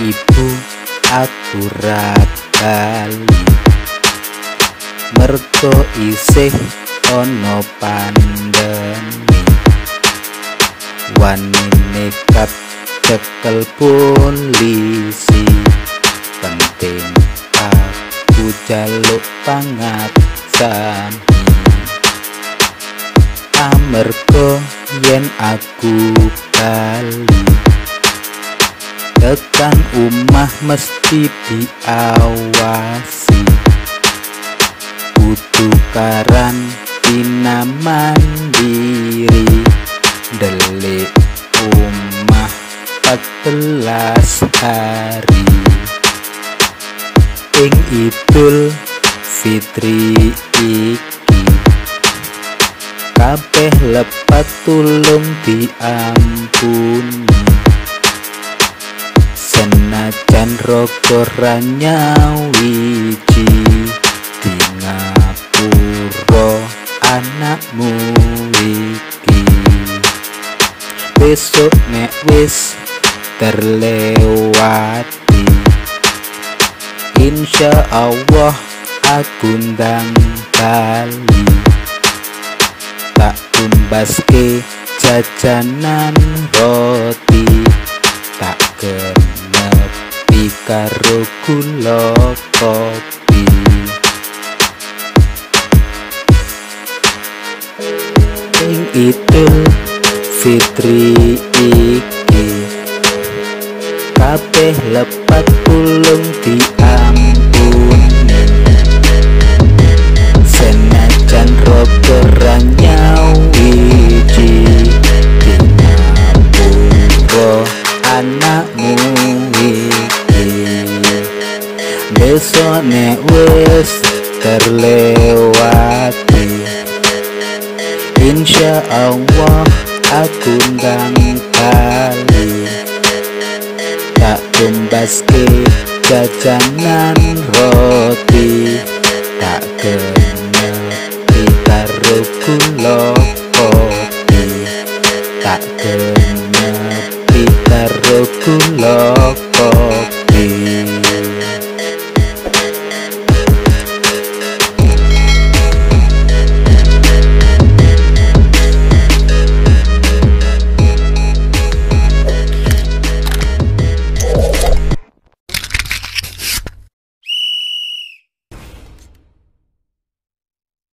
ibu aku bali mergo isih ana pandemi. Wani nekat cekel polisi penting aku jaluk pangatsan amerga yen aku bali tekan umah mesti diawasi. Butuh karantina mandiri. Delik umah 14 hari. Ing idul fitri iki kabeh lepat tulung diampuni senajan rogo ranyawiji di ngapura anakmu iki. Besok nek wis terlewati Insya Allah aku ndang kali tak tumbaske jajanan roti karo gula kopi. Idul fitri iki kabeh lepat pulung diampuni besok nek wis terlewati Insya Allah aku ndang kali tak tumbaske jajanan roti tak genepi karo gula kopi tak genepi karo gula